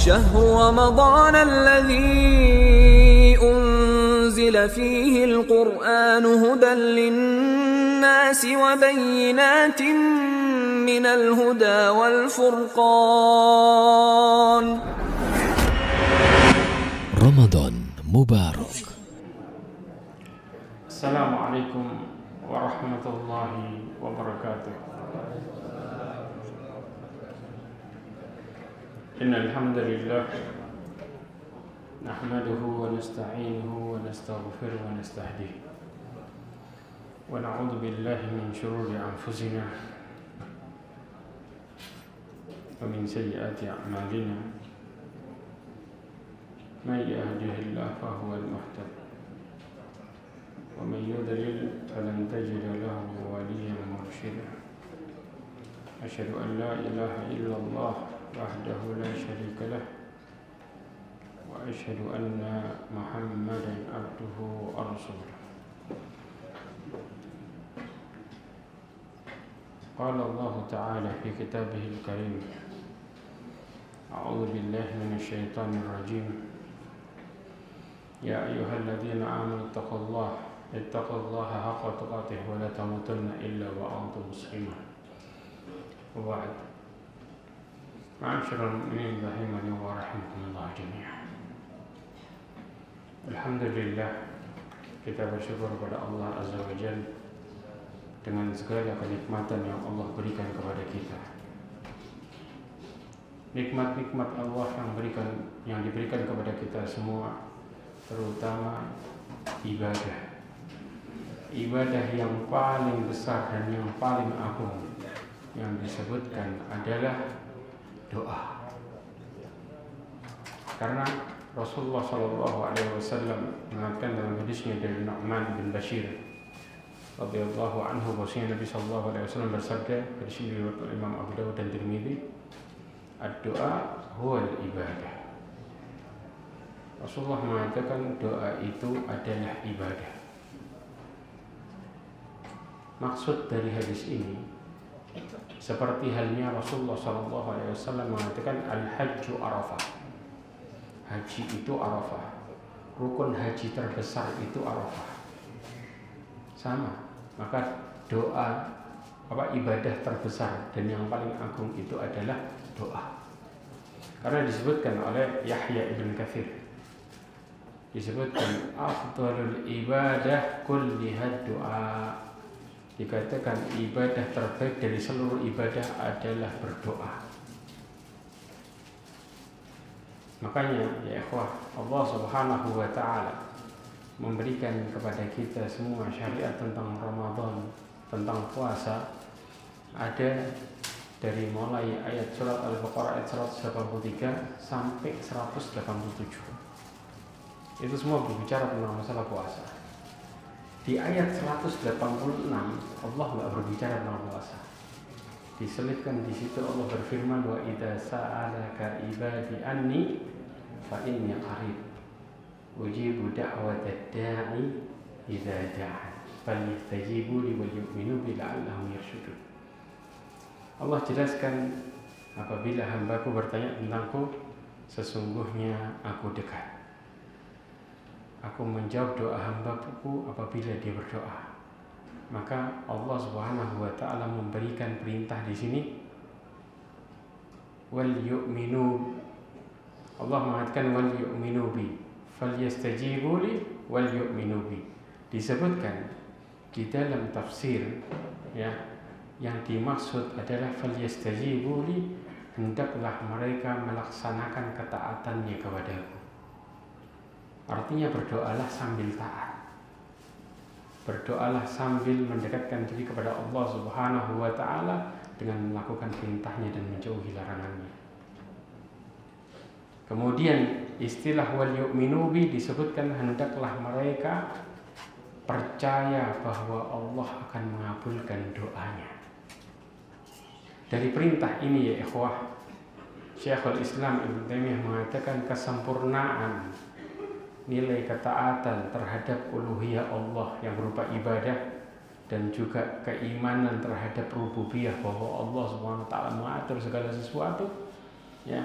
شهر رمضان الذي أنزل فيه القرآن هدى للناس وبينات من الهدى والفرقان. رمضان مبارك. السلام عليكم ورحمة الله وبركاته. إن الحمد لله نحمده ونستعينه ونستغفره ونستهديه. ونعوذ بالله من شرور أنفسنا ومن سيئات أعمالنا. من يهده الله فهو المهتد. ومن يضلل فلن تجد له وليا مرشدا. أشهد أن لا إله إلا الله وحده لا شريك له وأشهد أن محمدا عبده ورسوله. قال الله تعالى في كتابه الكريم أعوذ بالله من الشيطان الرجيم. يا أيها الذين آمنوا اتقوا الله اتقوا الله حق تقاته ولا تموتن إلا وأنتم مسلمون. وبعد. معاشر المؤمنين رحمني ورحمكم الله جميعا الحمد لله kita bersyukur kepada Allah Azza wa Jal dengan segala kenikmatan yang Allah berikan kepada kita. Nikmat-nikmat Allah yang berikan yang diberikan kepada kita semua terutama ibadah ibadah yang paling besar dan yang paling agung yang disebutkan adalah doa. Karena Rasulullah Shallallahu Alaihi Wasallam mengatakan dalam hadisnya dari Nu'man bin Bashir radhiyallahu anhu bahwasanya Nabi Shallallahu Alaihi Wasallam bersabda hadis ini diriwayatkan Imam Abu Dawud dan Tirmidzi doa huwa ibadah Rasulullah mengatakan doa itu adalah ibadah Maksud dari hadis ini seperti halnya Rasulullah Shallallahu Alaihi Wasallam mengatakan al hajju arafah. Haji itu arafah. Rukun haji terbesar itu arafah. Sama. Maka doa apa ibadah terbesar dan yang paling agung itu adalah doa. Karena disebutkan oleh Yahya ibn Kathir disebutkan afdalul ibadah kulliha doa dikatakan ibadah terbaik dari seluruh ibadah adalah berdoa. Makanya ya ikhwah, Allah Subhanahu wa taala memberikan kepada kita semua syariat tentang Ramadan, tentang puasa ada dari mulai ayat surat Al-Baqarah ayat 183 sampai 187. Itu semua berbicara tentang masalah puasa. Di ayat 186 Allah nggak berbicara tentang puasa. Diselipkan di situ Allah berfirman wa idza sa'alaka ibadi anni fa inni qarib ujibu da'watad da'i idza da'a falyastajibu li wal yu'minu bi la'allahum yarshudun. Allah jelaskan apabila hambaku bertanya tentangku sesungguhnya aku dekat aku menjawab doa hambaku apabila dia berdoa. Maka Allah Subhanahu wa taala memberikan perintah di sini. Wal yu'minu. Allah mengatakan wal yu'minu bi. Falyastajibu li wal yu'minu bi. Disebutkan di dalam tafsir ya yang dimaksud adalah falyastajibu li hendaklah mereka melaksanakan ketaatannya kepadaku Artinya berdoalah sambil taat. Berdoalah sambil mendekatkan diri kepada Allah Subhanahu wa taala dengan melakukan perintahnya dan menjauhi larangannya. Kemudian istilah wal yu'minu bi disebutkan hendaklah mereka percaya bahwa Allah akan mengabulkan doanya. Dari perintah ini ya ikhwah, Syekhul Islam Ibn Taimiyah mengatakan kesempurnaan nilai ketaatan terhadap uluhiyah Allah yang berupa ibadah dan juga keimanan terhadap rububiyah bahwa Allah taala mengatur segala sesuatu ya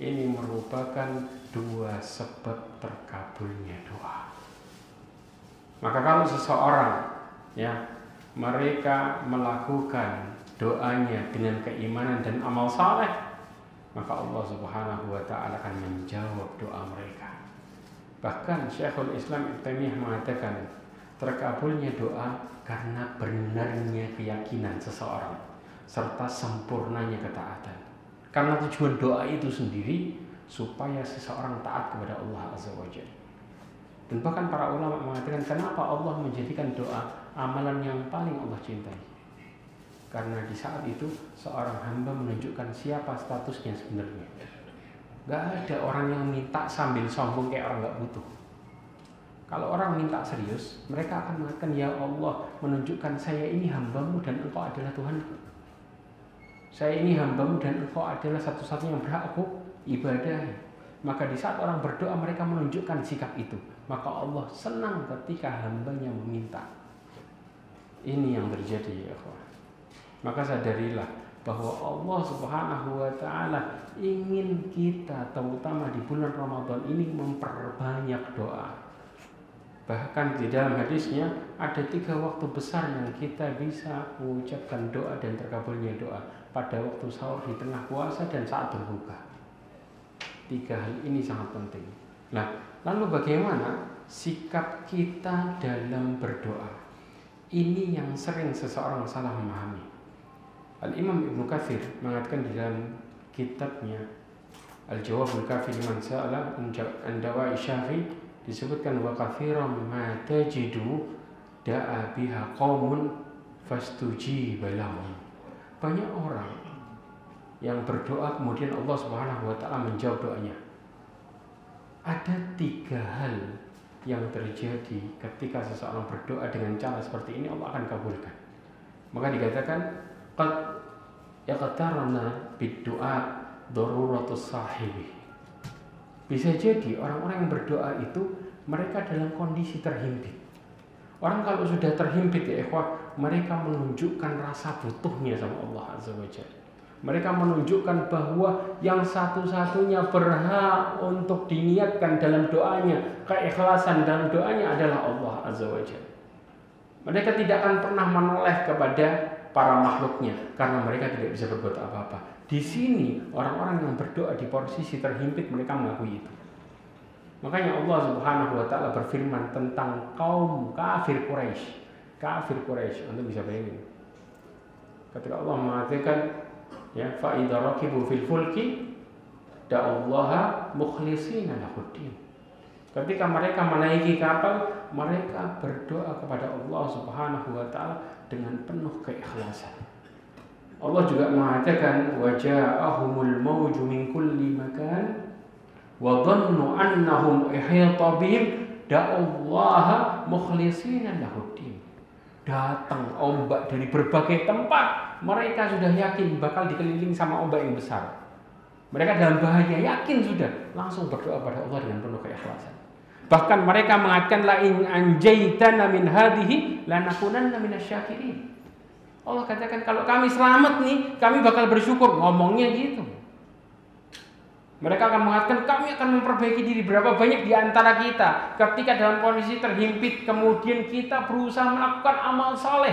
ini merupakan dua sebab terkabulnya doa. Maka kalau seseorang ya mereka melakukan doanya dengan keimanan dan amal saleh, maka Allah Subhanahu wa taala akan menjawab doa mereka. Bahkan Syekhul Islam Taimiyah mengatakan terkabulnya doa karena benarnya keyakinan seseorang serta sempurnanya ketaatan. Karena tujuan doa itu sendiri supaya seseorang taat kepada Allah Azza wa. Dan bahkan para ulama mengatakan kenapa Allah menjadikan doa amalan yang paling Allah cintai. Karena di saat itu seorang hamba menunjukkan siapa statusnya sebenarnya. Gak ada orang yang minta sambil sombong kayak orang gak butuh. Kalau orang minta serius, mereka akan mengatakan, Ya Allah, menunjukkan saya ini hambamu dan engkau adalah Tuhanku. Saya ini hambamu dan engkau adalah satu-satunya yang berhak aku ibadah. Maka di saat orang berdoa mereka menunjukkan sikap itu. Maka Allah senang ketika hambanya meminta. Ini yang terjadi ya Allah. Maka sadarilah bahwa Allah Subhanahu wa taala ingin kita terutama di bulan Ramadan ini memperbanyak doa. Bahkan di dalam hadisnya ada tiga waktu besar yang kita bisa mengucapkan doa dan terkabulnya doa pada waktu sahur di tengah puasa dan saat berbuka. Tiga hal ini sangat penting. Nah, lalu bagaimana sikap kita dalam berdoa? Ini yang sering seseorang salah memahami. Al-Imam Ibnu Katsir mengatakan di dalam kitabnya Al-Jawabul Kafi liman sa'ala an dawa'i syafi disebutkan wa kathiran ma tajidu da'a biha qaumun fastujiba lahum. Banyak orang yang berdoa kemudian Allah Subhanahu wa taala menjawab doanya. Ada tiga hal yang terjadi ketika seseorang berdoa dengan cara seperti ini Allah akan kabulkan. Maka dikatakan qad yaqtarana bid-du'a daruratus sahibi bisa jadi orang-orang yang berdoa itu mereka dalam kondisi terhimpit. Orang kalau sudah terhimpit ya ikhwah, mereka menunjukkan rasa butuhnya sama Allah Azza wa. Mereka menunjukkan bahwa yang satu-satunya berhak untuk diniatkan dalam doanya, keikhlasan dalam doanya adalah Allah Azza wa Jalla. Mereka tidak akan pernah menoleh kepada para makhluknya karena mereka tidak bisa berbuat apa-apa. Di sini orang-orang yang berdoa di posisi terhimpit mereka mengakui itu. Makanya Allah Subhanahu wa taala berfirman tentang kaum kafir Quraisy. Kafir Quraisy, Anda bisa bayangin. Ketika Allah mengatakan ya fa idza rakibu fil fulki da'allaha mukhlishina lahuddin. Ketika mereka menaiki kapal, mereka berdoa kepada Allah Subhanahu wa taala dengan penuh keikhlasan. Allah juga mengatakan waja'ahumul mauju min kulli makan wa dhannu annahum ihata bihim da'allaha mukhlishina lahuddin. Datang ombak dari berbagai tempat, mereka sudah yakin bakal dikelilingi sama ombak yang besar. Mereka dalam bahaya, yakin sudah, langsung berdoa pada Allah dengan penuh keikhlasan. Bahkan mereka mengatakan la in anjaytana min hadhihi lanakunanna minasyakirin. Allah katakan kalau kami selamat nih, kami bakal bersyukur. Ngomongnya gitu. Mereka akan mengatakan kami akan memperbaiki diri berapa banyak di antara kita ketika dalam kondisi terhimpit kemudian kita berusaha melakukan amal saleh.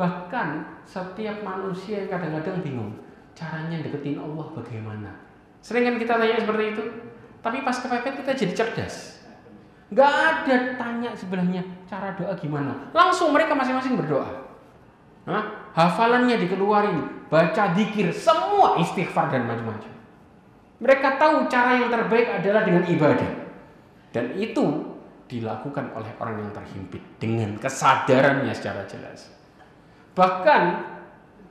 Bahkan setiap manusia kadang-kadang bingung caranya deketin Allah bagaimana. Sering kan kita tanya seperti itu. Tapi pas kepepet kita jadi cerdas. Gak ada tanya sebelahnya cara doa gimana. Langsung mereka masing-masing berdoa. Hah? Hafalannya dikeluarin, baca dikir, semua istighfar dan macam-macam. Mereka tahu cara yang terbaik adalah dengan ibadah. Dan itu dilakukan oleh orang yang terhimpit dengan kesadarannya secara jelas. Bahkan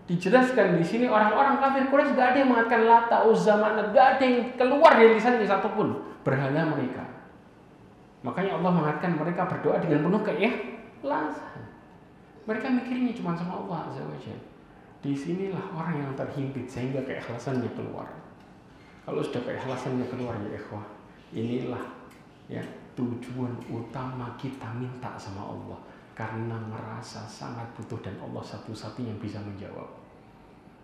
dijelaskan di sini orang-orang kafir Quraisy gak ada yang mengatakan lata uzzaman, gak ada yang keluar dari lisannya satupun berhala mereka. Makanya Allah mengatakan mereka berdoa dengan penuh keikhlasan. Mereka mikirnya cuma sama Allah Azza wa Di sinilah orang yang terhimpit sehingga keikhlasannya keluar. Kalau sudah keikhlasannya keluar ya ikhwah, inilah ya tujuan utama kita minta sama Allah karena merasa sangat butuh dan Allah satu-satunya yang bisa menjawab.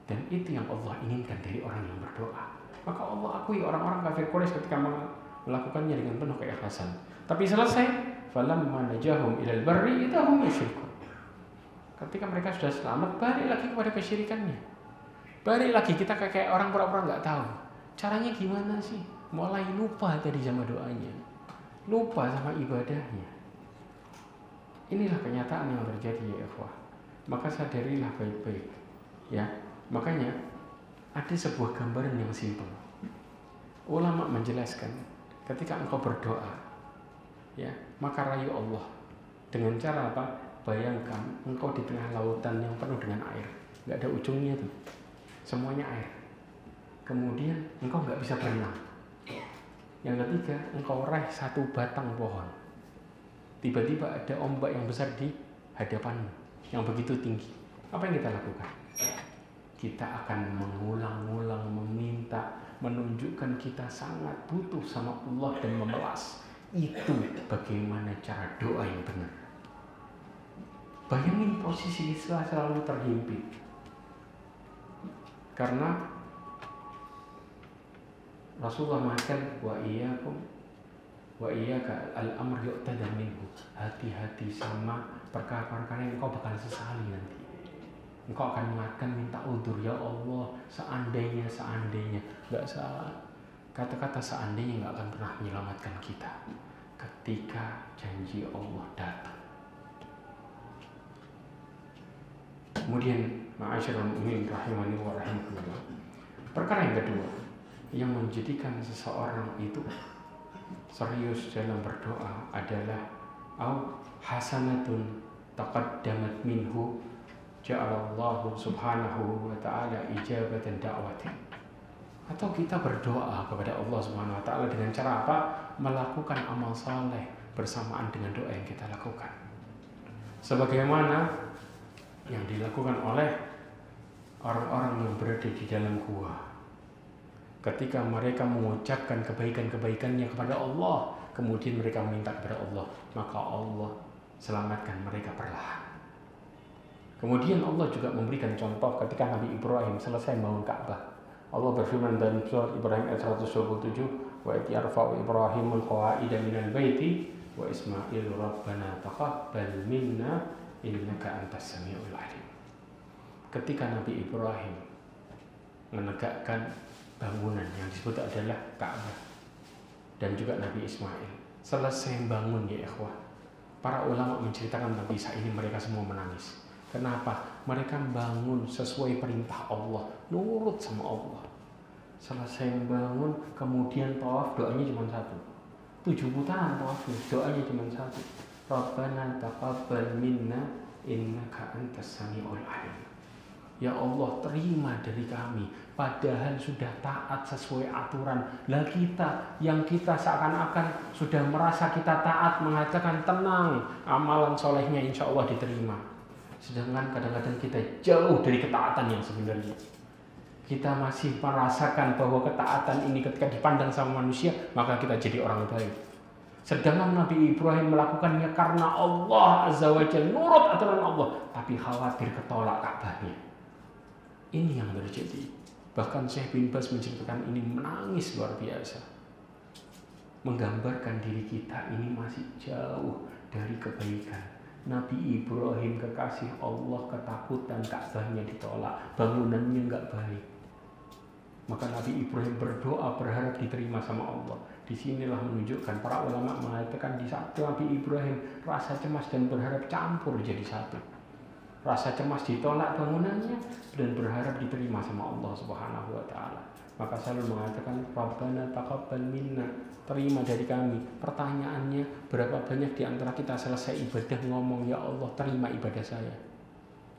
Dan itu yang Allah inginkan dari orang yang berdoa. Maka Allah akui orang-orang kafir Quraisy ketika melakukannya dengan penuh keikhlasan. Tapi selesai, falamma najahum ilal barri idahum yusyrikun. Ketika mereka sudah selamat, balik lagi kepada kesyirikannya. Balik lagi kita kayak orang pura-pura nggak tahu. Caranya gimana sih? Mulai lupa tadi sama doanya. Lupa sama ibadahnya. Inilah kenyataan yang terjadi ya ikhwah. Maka sadarilah baik-baik. Ya, makanya ada sebuah gambaran yang simpel. Ulama menjelaskan ketika engkau berdoa, ya, maka rayu Allah dengan cara apa? Bayangkan engkau di tengah lautan yang penuh dengan air, nggak ada ujungnya tuh, semuanya air. Kemudian engkau nggak bisa berenang. Yang ketiga, engkau raih satu batang pohon. Tiba-tiba ada ombak yang besar di hadapanmu, yang begitu tinggi. Apa yang kita lakukan? Kita akan mengulang-ulang meminta, menunjukkan kita sangat butuh sama Allah dan memelas. Itu bagaimana cara doa yang benar. Bayangin posisi kita selalu terhimpit. Karena Rasulullah mengatakan wa iyyakum wa iyyaka al-amr yu'tada minhu. Hati-hati sama perkara-perkara yang engkau bakal sesali nanti. Engkau akan mengatakan minta udur ya Allah seandainya seandainya nggak salah kata-kata seandainya nggak akan pernah menyelamatkan kita ketika janji Allah datang. Kemudian ma'asyiral mu'minin rahimani wa rahimakumullah. Perkara yang kedua yang menjadikan seseorang itu serius dalam berdoa adalah au hasanatun taqaddamat minhu ja'alallahu subhanahu wa ta'ala ijabatan da'wati. Atau kita berdoa kepada Allah subhanahu wa ta'ala dengan cara apa? melakukan amal saleh bersamaan dengan doa yang kita lakukan. Sebagaimana yang dilakukan oleh orang-orang yang berada di dalam gua. Ketika mereka mengucapkan kebaikan-kebaikannya kepada Allah kemudian mereka minta kepada Allah maka Allah selamatkan mereka perlahan kemudian Allah juga memberikan contoh ketika Nabi Ibrahim selesai membangun Ka'bah. Allah berfirman dalam surat Ibrahim ayat 127 wa yarfa'u Ibrahimul qawaida minal baiti wa Ismail rabbana taqabbal minna innaka antas samiul alim. Ketika Nabi Ibrahim menegakkan bangunan yang disebut adalah Ka'bah dan juga Nabi Ismail selesai bangun ya ikhwah para ulama menceritakan tentang kisah ini mereka semua menangis kenapa? Mereka bangun sesuai perintah Allah nurut sama Allah. Selesai bangun kemudian tawaf doanya cuma satu. Tujuh putaran tawafnya doanya cuma satu. Rabbana taqabbal minna innaka antas samiul alim. Ya Allah terima dari kami. Padahal sudah taat sesuai aturan. Lah kita yang kita seakan-akan sudah merasa kita taat Mengatakan tenang Amalan solehnya insya Allah diterima Sedangkan kadang-kadang kita jauh dari ketaatan yang sebenarnya Kita masih merasakan bahwa ketaatan ini ketika dipandang sama manusia Maka kita jadi orang baik Sedangkan Nabi Ibrahim melakukannya karena Allah Azza wa Jalla nurut aturan Allah Tapi khawatir ketolak Ka'bahnya ini yang terjadi. Bahkan Syekh bin Bas menceritakan ini menangis luar biasa. Menggambarkan diri kita ini masih jauh dari kebaikan. Nabi Ibrahim kekasih Allah ketakutan Ka'bahnya ditolak, bangunannya nggak baik. Maka Nabi Ibrahim berdoa berharap diterima sama Allah. Di sinilah menunjukkan para ulama mengatakan di saat Nabi Ibrahim rasa cemas dan berharap campur jadi satu rasa cemas ditolak bangunannya dan berharap diterima sama Allah Subhanahu wa taala. Maka selalu mengatakan Rabbana taqabbal minna, terima dari kami. Pertanyaannya, berapa banyak di antara kita selesai ibadah ngomong ya Allah, terima ibadah saya?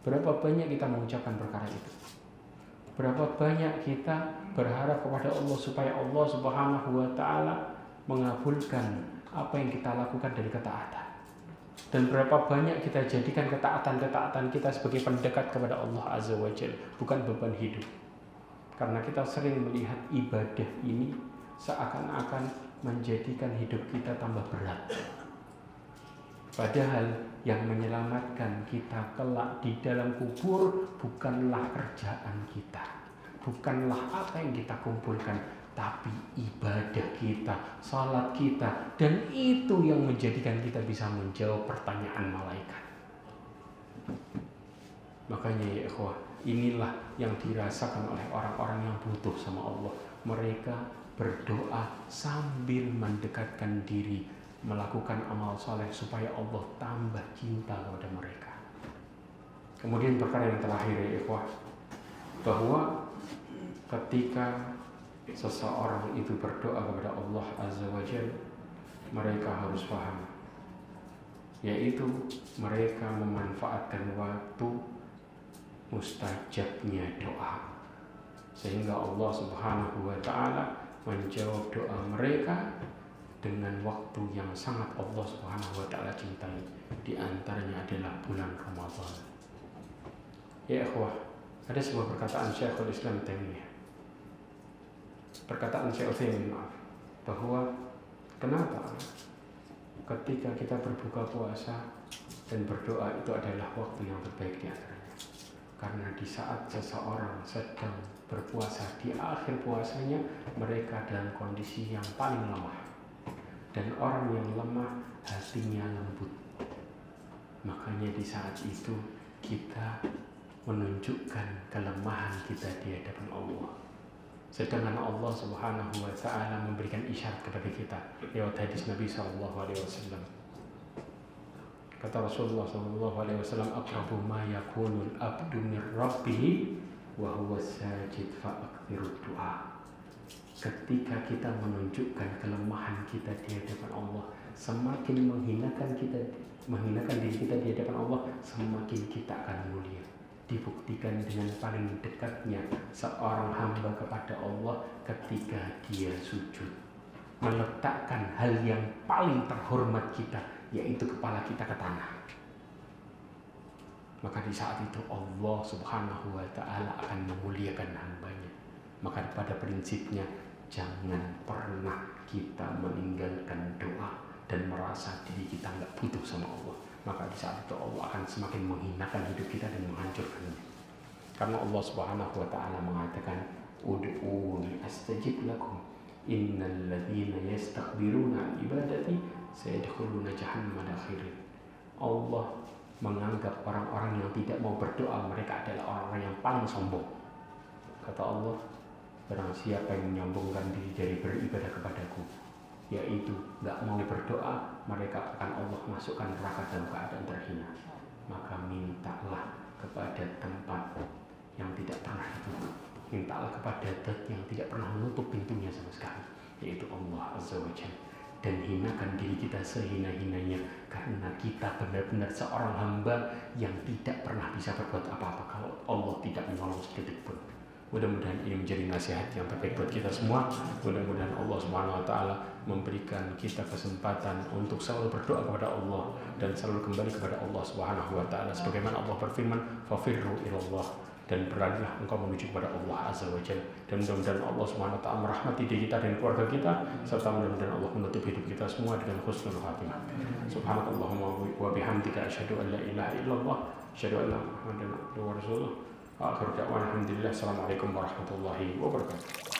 Berapa banyak kita mengucapkan perkara itu? Berapa banyak kita berharap kepada Allah supaya Allah Subhanahu wa taala mengabulkan apa yang kita lakukan dari ketaatan? dan berapa banyak kita jadikan ketaatan-ketaatan kita sebagai pendekat kepada Allah Azza wa Jal bukan beban hidup karena kita sering melihat ibadah ini seakan-akan menjadikan hidup kita tambah berat padahal yang menyelamatkan kita kelak di dalam kubur bukanlah kerjaan kita bukanlah apa yang kita kumpulkan, tapi ibadah kita, salat kita, dan itu yang menjadikan kita bisa menjawab pertanyaan malaikat. Makanya ya ikhwah, inilah yang dirasakan oleh orang-orang yang butuh sama Allah. Mereka berdoa sambil mendekatkan diri melakukan amal soleh supaya Allah tambah cinta kepada mereka. Kemudian perkara yang terakhir ya ikhwah, bahwa ketika seseorang itu berdoa kepada Allah Azza wa Jal, mereka harus paham yaitu mereka memanfaatkan waktu mustajabnya doa sehingga Allah Subhanahu wa taala menjawab doa mereka dengan waktu yang sangat Allah Subhanahu wa taala cintai di antaranya adalah bulan Ramadan. Ya ikhwah, ada sebuah perkataan Syekhul Islam Taimiyah. Perkataan Syekh Utsaimin maaf bahwa kenapa ketika kita berbuka puasa dan berdoa itu adalah waktu yang terbaik di antara karena di saat seseorang sedang berpuasa di akhir puasanya mereka dalam kondisi yang paling lemah. Dan orang yang lemah hatinya lembut. Makanya di saat itu kita menunjukkan kelemahan kita di hadapan Allah. Sedangkan Allah Subhanahu wa taala memberikan isyarat kepada kita lewat hadis Nabi sallallahu Kata Rasulullah Sallallahu Alaihi Wasallam, "Akrabu ma yakunul abdu min wa huwa sajid doa." Ketika kita menunjukkan kelemahan kita di hadapan Allah, semakin menghinakan kita menghinakan diri kita di hadapan Allah, semakin kita akan mulia. Dibuktikan dengan paling dekatnya seorang hamba kepada Allah ketika dia sujud. Meletakkan hal yang paling terhormat kita yaitu kepala kita ke tanah. Maka di saat itu Allah subhanahu wa ta'ala akan memuliakan hambanya. Maka pada prinsipnya jangan pernah kita meninggalkan doa dan merasa diri kita nggak butuh sama Allah. Maka di saat itu Allah akan semakin menghinakan hidup kita dan menghancurkannya. Karena Allah subhanahu wa ta'ala mengatakan Udu'uni astajib lakum Innal ladhina yastakbiruna ibadati sayadkhuluna jahannam dakhirin. Allah menganggap orang-orang yang tidak mau berdoa mereka adalah orang-orang yang paling sombong. Kata Allah, barang siapa yang menyombongkan diri dari beribadah kepadaku, yaitu nggak mau berdoa, mereka akan Allah masukkan neraka dalam keadaan terhina. Maka mintalah kepada tempat yang tidak pernah ditutup. Mintalah kepada zat yang tidak pernah menutup pintunya sama sekali, yaitu Allah Azza wa Jalla dan hinakan diri kita sehina-hinanya karena kita benar-benar seorang hamba yang tidak pernah bisa berbuat apa-apa kalau Allah tidak menolong sedetik pun. Mudah-mudahan ini menjadi nasihat yang terbaik buat kita semua. Mudah-mudahan Allah Subhanahu wa taala memberikan kita kesempatan untuk selalu berdoa kepada Allah dan selalu kembali kepada Allah Subhanahu wa taala sebagaimana Allah berfirman, "Fafirru ilallah." dan berlarilah engkau menuju kepada Allah Azza wa Jalla dan mudah-mudahan Allah Subhanahu wa taala merahmati diri kita dan keluarga kita serta mudah-mudahan Allah menutup hidup kita semua dengan husnul khatimah. Subhanakallahumma wa bihamdika asyhadu an la ilaha illallah asyhadu anna Muhammadan abduhu wa rasuluh. وآخر دعوانا الحمد لله. السلام عليكم ورحمة الله وبركاته.